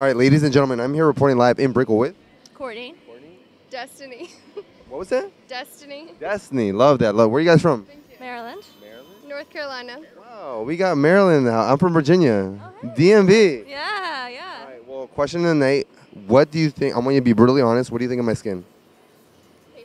All right, ladies and gentlemen, I'm here reporting live in Brickell with. Courtney. Courtney. Destiny. What was that? Destiny. Destiny. Love that. Love. Where are you guys from? Maryland. Maryland. North Carolina. Wow, we got Maryland now. I'm from Virginia. Oh, DMV. Yeah, yeah. All right, well, question of the night. What do you think? I want you to be brutally honest. What do you think of my skin? we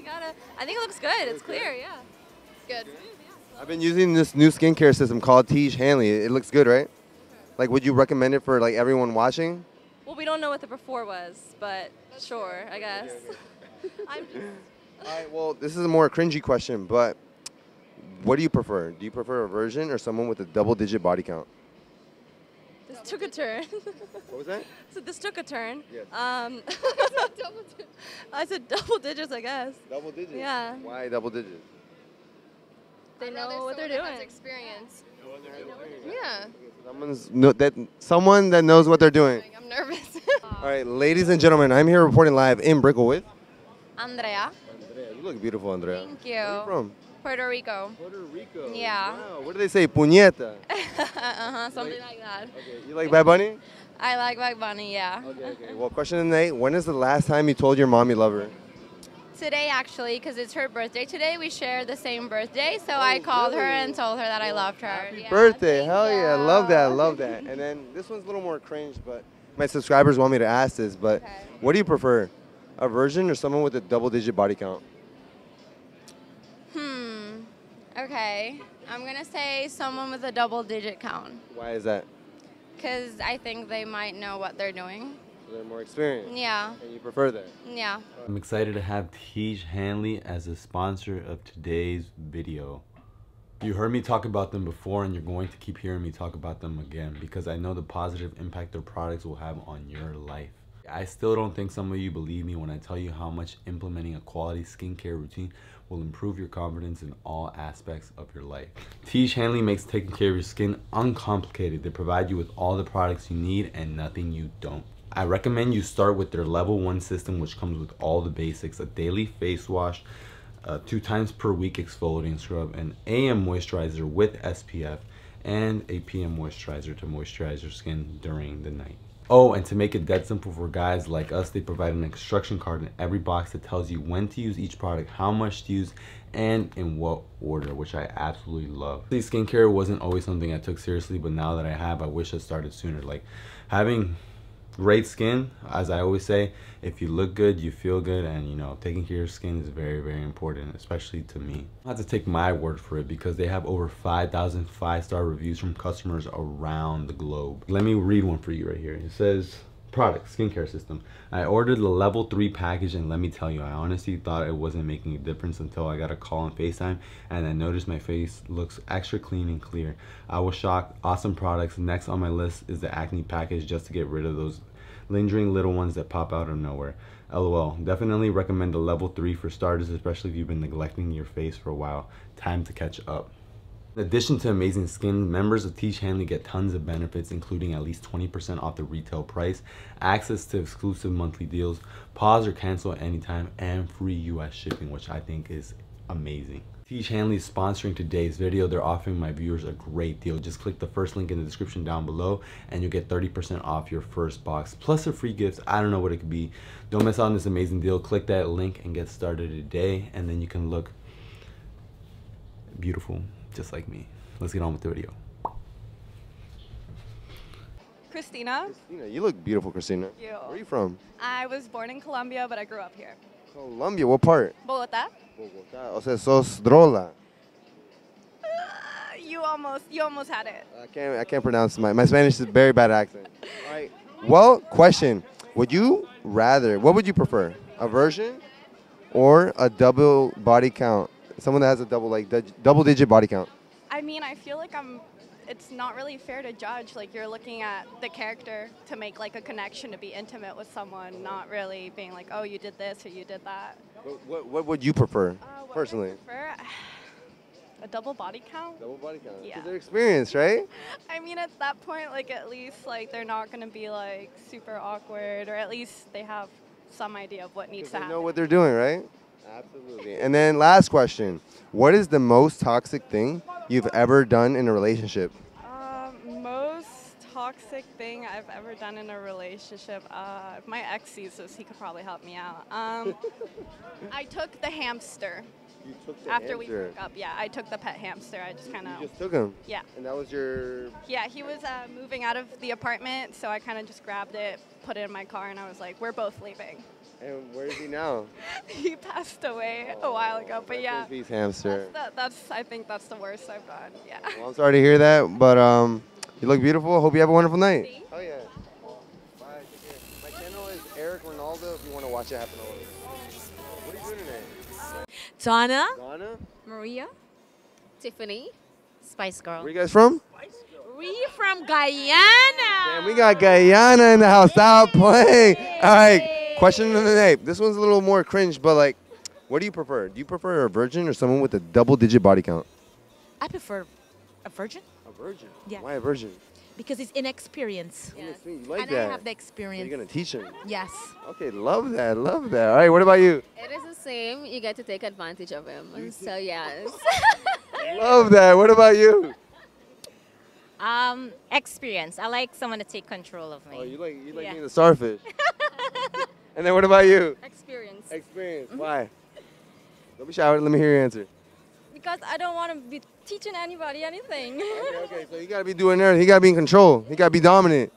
gotta. I think it looks good. It's clear. Yeah. It's Good. I've been using this new skincare system called Tiege Hanley. It looks good, right? Like, would you recommend it for like everyone watching? Well, we don't know what the before was, but sure, I guess. I'm just, All right, well, this is a more cringy question, but what do you prefer? Do you prefer a virgin or someone with a double-digit body count? this took a turn. What was that? so this took a turn. Yes. Um, I said double digits, I guess. Double digits. Yeah. Why double digits? They know what they're someone that doing. experience. Yeah. Someone's no, that someone that knows what they're doing. I'm nervous. All right, ladies and gentlemen, I'm here reporting live in Brickell with. Andrea. Andrea, you look beautiful, Andrea. Thank Where are you you. from? Puerto Rico. Puerto Rico. Yeah. Wow. What do they say? Puñeta. uh huh. Something like that. Okay. You like Bad Bunny? I like Bad Bunny. Yeah. Okay. Okay. Well, question of the night: When is the last time you told your mom you love her? Today, actually, because it's her birthday today, we share the same birthday. So I called her and told her that I loved her. Happy Yeah, birthday! Hell yeah! you. Love that! Love that! And then this one's a little more cringe, but my subscribers want me to ask this. But Okay. what do you prefer, a virgin or someone with a double-digit body count? Hmm. Okay. I'm gonna say someone with a double digit count. Why is that? Because I think they might know what they're doing. They're more experienced. Yeah. And you prefer that? Yeah. I'm excited to have Tiege Hanley as a sponsor of today's video. You heard me talk about them before and you're going to keep hearing me talk about them again because I know the positive impact their products will have on your life. I still don't think some of you believe me when I tell you how much implementing a quality skincare routine will improve your confidence in all aspects of your life. Tiege Hanley makes taking care of your skin uncomplicated. They provide you with all the products you need and nothing you don't. I recommend you start with their level one system, which comes with all the basics a daily face wash, uh, two times per week exfoliating scrub, an AM moisturizer with SPF, and a PM moisturizer to moisturize your skin during the night. Oh, and to make it dead simple for guys like us, they provide an instruction card in every box that tells you when to use each product, how much to use, and in what order, which I absolutely love. See, skincare wasn't always something I took seriously, but now that I have, I wish I started sooner. Like having great skin as i always say if you look good you feel good and you know taking care of your skin is very very important especially to me. I have to take my word for it because they have over 5000 five-star reviews from customers around the globe. Let me read one for you right here. It says product skincare system. I ordered the level 3 package and let me tell you i honestly thought it wasn't making a difference until i got a call on facetime and i noticed my face looks extra clean and clear. I was shocked. Awesome products. Next on my list is the acne package just to get rid of those lingering little ones that pop out of nowhere. Lol definitely recommend the level 3 for starters especially if you've been neglecting your face for a while. Time to catch up in addition to amazing skin, members of Tiege Hanley get tons of benefits, including at least 20% off the retail price, access to exclusive monthly deals, pause or cancel at any time, and free US shipping, which I think is amazing. Tiege Hanley is sponsoring today's video. They're offering my viewers a great deal. Just click the first link in the description down below and you'll get 30% off your first box plus a free gift. I don't know what it could be. Don't miss out on this amazing deal. Click that link and get started today and then you can look beautiful just like me. Let's get on with the video. Christina. Christina, you look beautiful, Christina. Thank you. Where are you from? I was born in Colombia, but I grew up here. Colombia. What part? Bogota. Bogotá. O sea, sos drola. Uh, you almost, you almost had it. I can't. I can't pronounce my my Spanish is very bad accent. All right. Well, question: Would you rather? What would you prefer? A version or a double body count? Someone that has a double like double digit body count. I mean, I feel like I'm. It's not really fair to judge. Like you're looking at the character to make like a connection to be intimate with someone, not really being like, oh, you did this or you did that. What, what, what would you prefer Uh, what would I personally? prefer? A double body count? Double body count. Yeah. They're experienced, right? I mean, at that point, like at least like they're not gonna be like super awkward, or at least they have some idea of what needs to They happen. know what they're doing, right? Absolutely. And then last question: What is the most toxic thing you've ever done in a relationship? Um, most toxic thing I've ever done in a relationship. Uh, if my ex sees this, he could probably help me out. Um, I took the hamster You took the after we broke up. Yeah, I took the pet hamster. I just kind of. just took him. Yeah. And that was your. Yeah, he was uh, moving out of the apartment, so I kind of just grabbed it, put it in my car, and I was like, "We're both leaving." And where is he now? he passed away a while ago, but yeah, Peace hamster. that, that's I think that's the worst I've done. Yeah. Well, I'm sorry to hear that, but um, you look beautiful. Hope you have a wonderful night. Oh yeah. Bye. My channel is Erick Ronaldo. If you want to watch it happen all over. What are you doing today? Donna, Donna. Maria, Tiffany. Spice Girl. Where you guys from? We from Guyana. Damn, we got Guyana in the house. Stop playing. All right. Question of the day. This one's a little more cringe, but like, what do you prefer? Do you prefer a virgin or someone with a double-digit body count? I prefer a virgin A virgin. Yeah. Why a virgin? because it's inexperience. You like and that? I have the So experience. you're gonna teach him. yes. Okay, love that, love that. All right, what about you? It is the same. You get to take advantage of him. So yes. Love that. What about you? Um, experience. I like someone to take control of me. Oh, you like you like Yeah. being the starfish. and then what about you? Experience. Experience. Mm-hmm. Why? Don't be shy. Let me hear your answer. Because I don't want to be teaching anybody anything. Okay, okay. So you gotta be doing everything. He gotta be in control. He gotta be dominant.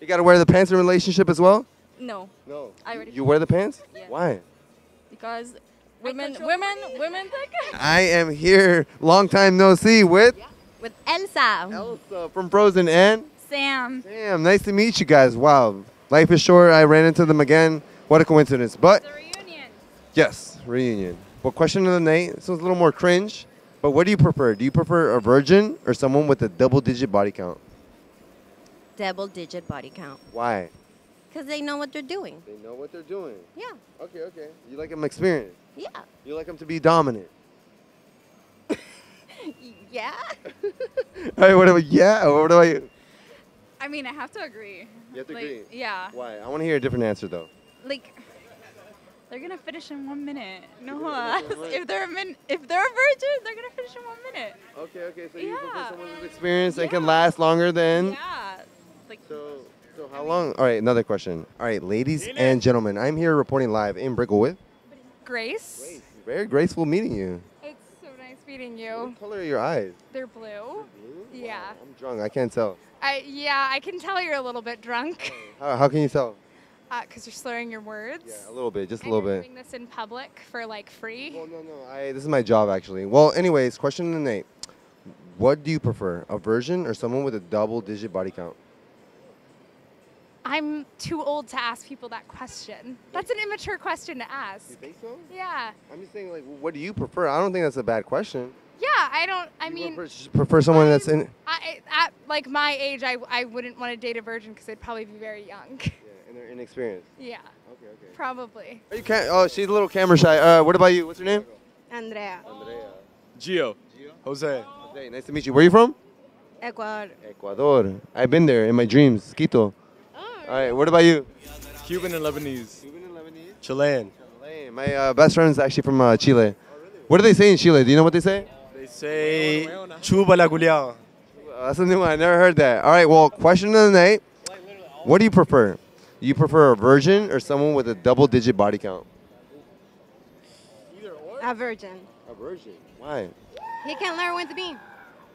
You gotta wear the pants in relationship as well. no, No. I already- You wear the pants? Yeah. Why? because women, women, women. I am here. Long time no see with With Elsa. Elsa from Frozen and Sam. Damn, nice to meet you guys. Wow. Life is short. I ran into them again. What a coincidence. But reunion. yes, reunion. Well, question of the night. This one's a little more cringe. But what do you prefer? Do you prefer a virgin or someone with a double-digit body count? Double digit body count. Why? Because they know what they're doing. They know what they're doing. Yeah. Okay, okay. You like them experienced. Yeah. You like them to be dominant. Yeah. All right, what about yeah? What about you? I mean, I have to agree. You have to Like, agree. Yeah. Why? I want to hear a different answer though. Like, they're gonna finish in one minute. No, gonna finish in one if they're a min- if they're a virgin, they're gonna finish in one minute. Okay, okay. So you prefer Yeah. someone with experience and can last longer than. Yeah. Like. So, so how long? All right, another question. All right, ladies and gentlemen, I'm here reporting live in Brickell with. Grace. Very graceful meeting you. It's so nice meeting you. What color are your eyes? They're blue. Yeah. I'm drunk. I can't tell. I yeah, I can tell you're a little bit drunk How, how can you tell? Uh, because you're slurring your words. Yeah, a little bit, just a And little you're bit. doing this in public for like free. Well, no, no. I, this is my job actually. Well, anyways, question of the night. What do you prefer, a virgin or someone with a double-digit body count? I'm too old to ask people that question. That's an immature question to ask. You think so? Yeah. I'm just saying, like, what do you prefer? I don't think that's a bad question. Yeah, I don't. I You mean, prefer, prefer someone that's in. I, at like my age, I, I wouldn't want to date a virgin because they'd probably be very young. Yeah, and they're inexperienced. yeah, Okay, okay. probably. Oh, you can't. Oh, she's a little camera shy. Uh, what about you? What's your name? Andrea. Andrea. Gio. Jose. Hey, nice to meet you. Where are you from? Ecuador. Ecuador. I've been there in my dreams. Quito. Oh, All right. What about you? Cuban and Lebanese. Cuban and Lebanese. Chilean. Hey, my uh, best friend is actually from uh, Chile. What do they say in Chile? Do you know what they say? They say chuba la culiao. Uh, that's a new one. I never heard that. All right. Well, question of the night. What do you prefer? Do you prefer a virgin or someone with a double-digit body count? Either or. A virgin. A virgin. Why? He can learn when to be.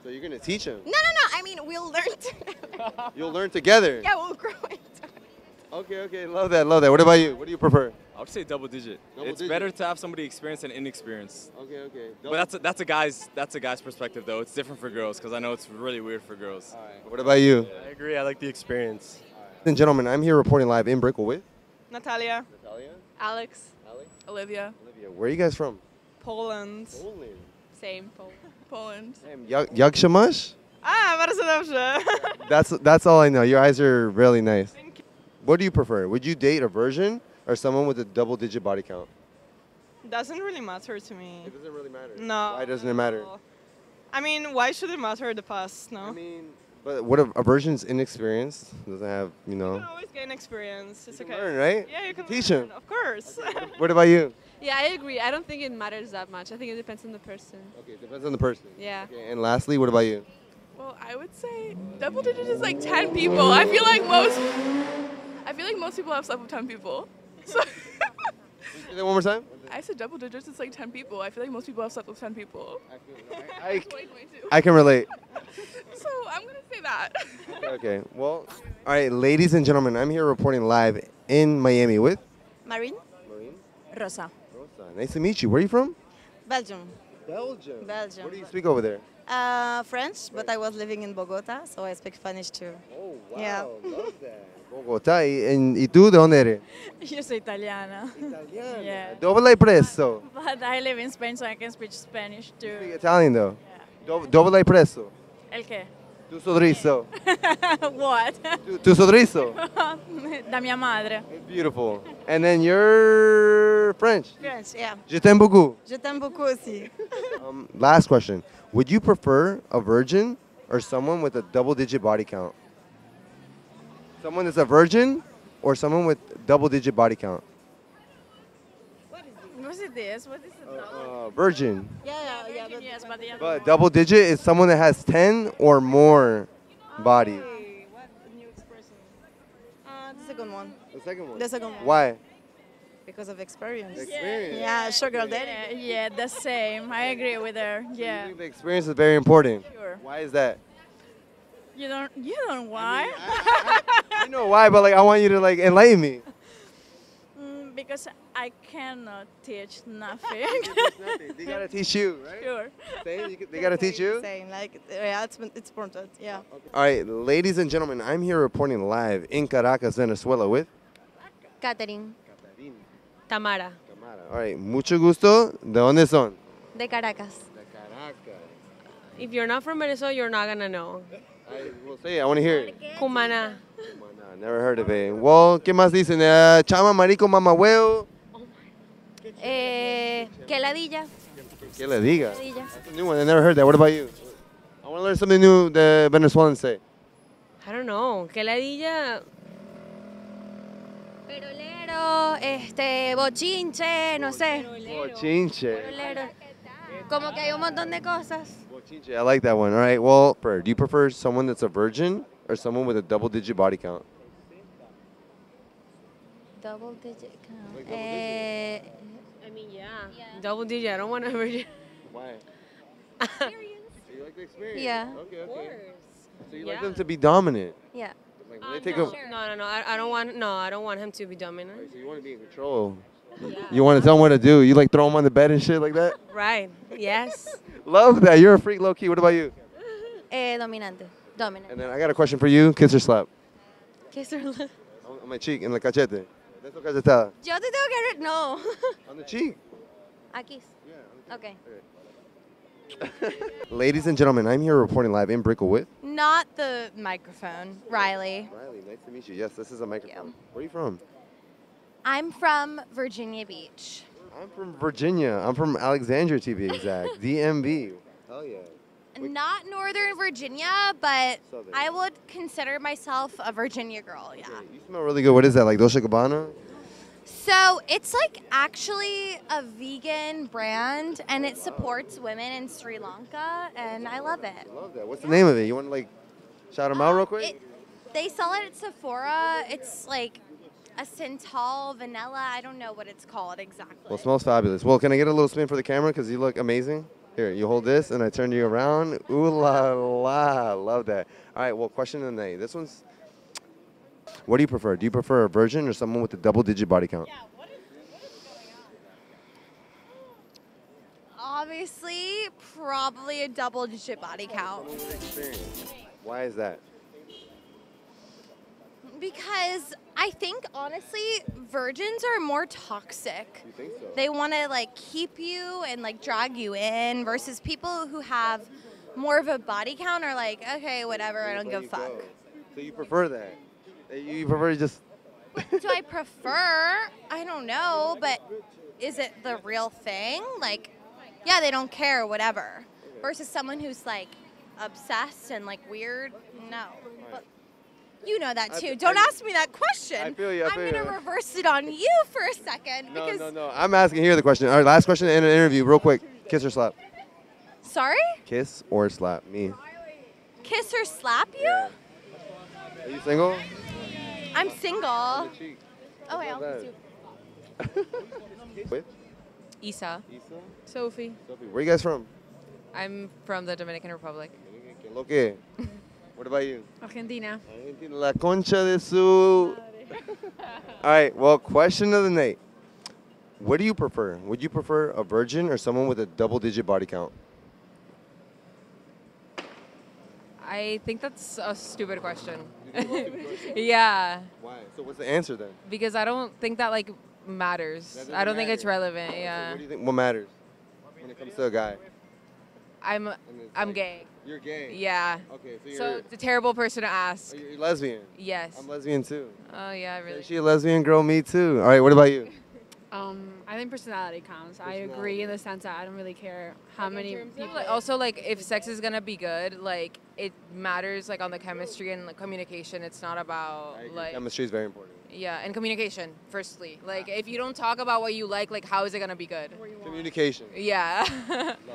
So you're gonna teach him. No, no, no. I mean, we'll learn together. You'll learn together. yeah, we'll grow into it. Okay. Okay. Love that. Love that. What about you? What do you prefer? I would say double digit. Double it's digit. better to have somebody experienced than inexperienced. Okay. Okay. But that's a, that's a guy's that's a guy's perspective though. It's different for girls because I know it's really weird for girls. What about you? I agree. I like the experience. Ladies and gentlemen, I'm here reporting live in Brickell with Natalia. Natalia, Alex. Alex, Olivia. Olivia. Where are you guys from? Poland. Poland. Same. Poland. Damn, Yag Yagshamash? Ah, bardzo dobrze. That's that's all I know. Your eyes are really nice. What do you prefer? Would you date a virgin or someone with a double-digit body count? Doesn't really matter to me. It doesn't really matter. No. Why doesn't it matter? I mean, why should it matter the past? No. I mean, but what if a virgin's inexperienced? Doesn't have, you you know. can always gain experience. It's You okay. learn, right? Yeah, you can Teach learn, him. Of course. What about you? Yeah, I agree. I don't think it matters that much. I think it depends on the person. Okay, it depends on the person. Yeah. Okay, and lastly, what about you? Well, I would say double digits is like 10 people. I feel like most I feel like most people have slept with 10 people. So Say that one more time. I said double digits It's like 10 people. I feel like most people have slept with 10 people. I, 2022. I can relate. So I'm going to say that. Okay. Well, all right, ladies and gentlemen, I'm here reporting live in Miami with Marine? Marine. Rosa. Rosa. Nice to meet you. Where are you from? Belgium. Belgium. Belgium. What do you speak over there? Uh, French, but I was living in Bogota, so I speak Spanish too. Oh, wow. Yeah. Love that. Bogotá. ¿Y, en- ¿y tú de dónde eres? Yo soy italiana. Italiana. Yeah. Doble preso. But I live in Spain, so I can speak Spanish Speak too. Italian though. Do- Doble preso. ¿El qué? Tu sodrizo. What? Tu, tu sodrizo. da mia madre. Beautiful. And then you're French. French, yeah. Je t'aime beaucoup. Je t'aime beaucoup aussi. Um, last question. Would you prefer a virgin or someone with a double digit body count? Someone that's a virgin or someone with double digit body count? What is this? What is it? Uh, virgin. Yeah, yeah, yeah. But, yes, but the other But double digit is someone that has 10 or more bodies. what new expression? Uh, the second one. The second one. The second one. Why? Because of experience. Experience. Yeah, sugar daddy. Yeah, yeah, the same. I agree with her. I Yeah. think the experience is very important. Sure. Why is that? You don't. You don't why? I know why, but like I want you to like enlighten me. Mm, because I cannot teach nothing. They gotta teach you, right? sure. Same, you, they gotta teach you. Same, like, yeah, it's, it's important, yeah. All right, ladies and gentlemen, I'm here reporting live in Caracas, Venezuela with Catherine, Tamara. All right, mucho gusto. ¿De dónde son? de Caracas. De Caracas. If you're not from Venezuela, you're not gonna know. I will say, I want to hear it. Cumana. Nah, never heard of it. Well, ¿qué más dicen? Uh, chama, marico, mamahuevo. Eh, que ladilla. ¿Qué le diga? Ladilla. That's a new one. I never heard that. What about you? I want to learn something new the Venezuelans say. I don't know. Que ladilla. Perolero, este, bochinche, no sé. Bochinche. Perolero. Como que hay un montón de cosas. Bochinche. I like that one. All right. Well, do you prefer someone that's a virgin or someone with a double digit body count? Double digit count. Eh, mean, yeah. Double digit. I don't want to virgin. Why? you like the experience? Yeah. Okay, okay. So you Yeah. like them to be dominant. yeah. Like when Uh, they take no. a, no, no, no. I, I don't want. No, I don't want him to be dominant. so you want to be in control. Yeah. You want to tell him what to do. You like throw him on the bed and shit like that. Right. Yes. Love that. You're a freak, low key. What about you? Eh, dominante. Dominant. And then I got a question for you. Kiss or slap? ¿Qué es lo- On, on my cheek, in the cachete. That's what cachetada. Yo te tengo que... re- No. On the cheek. Aquí. Okay. Ladies and gentlemen, I'm here reporting live in Brickell with Not the microphone, Riley. Riley. Nice to meet you. Yes, this is a microphone. Where are you from? I'm from Virginia Beach. I'm from Virginia. I'm from Alexandria, to be exact. DMV. Hell yeah. Not Northern Virginia, but Southern. I would consider myself a Virginia girl, yeah. You smell really good. What is that? Like Dolce Gabbana? So it's like actually a vegan brand and it supports women in Sri Lanka and I love it. I love that. What's the name of it? You want to like shout them out um, real quick? It, they sell it at Sephora. It's like a Cental vanilla. I don't know what it's called exactly. Well, it smells fabulous. Well, can I get a little spin for the camera? Because you look amazing. Here, you hold this and I turn you around. Ooh la la. Love that. All right, well, question of the night. This one's. What do you prefer? Do you prefer a virgin or someone with a double digit body count? Obviously, probably a double digit body count. Why is that? Because I think honestly, virgins are more toxic. So? They want to like keep you and like drag you in versus people who have more of a body count are like, okay, whatever, I don't give a fuck. So you prefer that? Uh, You prefer just. Do I prefer? I don't know, but is it the real thing? Like, yeah, they don't care, whatever. Versus someone who's like obsessed and like weird. No. But you know that I- too. Don't I- ask me that question. I feel you, I am gonna reverse it on you for a second No, because. no, no. I'm asking here the question. All right, last question in an interview, real quick. Kiss or slap? Sorry. Kiss or slap? Me. Kiss or slap you? Are you single? I'm single. Oh, wait, I'll Not kiss you. With Isa. Isa? Sophie. Sophie. Where you guys from? I'm from the Dominican Republic. Que lo que? What about you? Argentina. Argentina, La concha de su. All right. Well, question of the night. What do you prefer? Would you prefer a virgin or someone with a double-digit body count? I think that's a stupid question. yeah, Why? So what's the answer then? because I don't think that like matters. That I don't doesn't think it's relevant. Yeah. What do you think? What matters when it comes to a guy? I'm I'm gay. You're gay. Yeah. Okay, so So you're- it's a terrible person to ask. Oh, You're lesbian. Yes. I'm lesbian too. Oh yeah, really. Is she a lesbian girl? Me too. All right. What about you? Um, I think personality counts. I agree in the sense that I don't really care how many people. Like, also, like if sex is gonna be good, like it matters like on the chemistry and like, communication. It's not about like Chemistry is very important. yeah, and communication. Firstly, like if you don't talk about what you like, like how is it gonna be good? Communication. Yeah. Love.